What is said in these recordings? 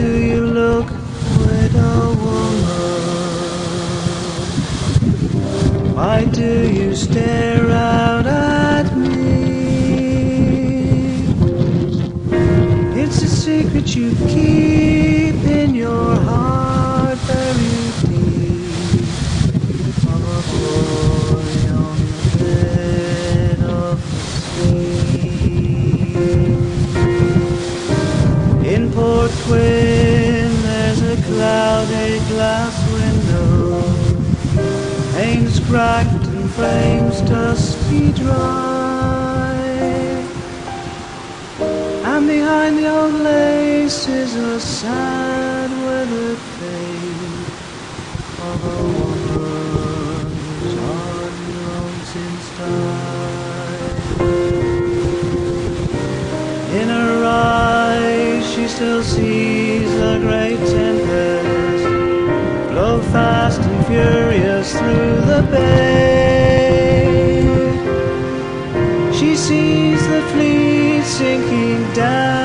do you look, widow woman? Why do you stare out at me? It's a secret you keep glass window, panes cracked and frames dusty dry. And behind the old lace is a sad weathered face of a woman whose heart long since died. In her eyes, she still sees the great through the bay. She sees the fleet sinking down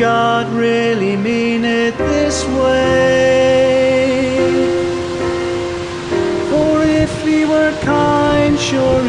God really mean it this way? For if he were kind, sure